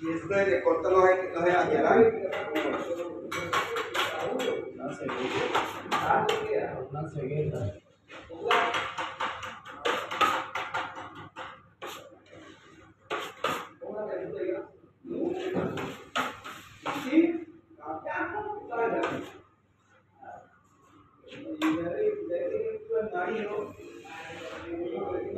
Y esto le corta los, los de lateral. Una cegueta. Una cegueta.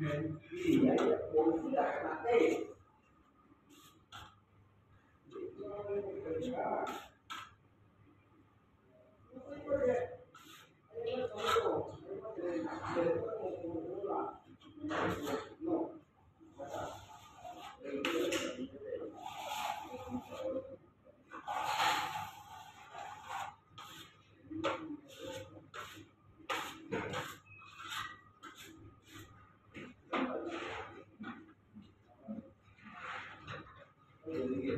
嗯，对。ಹೇಗೆ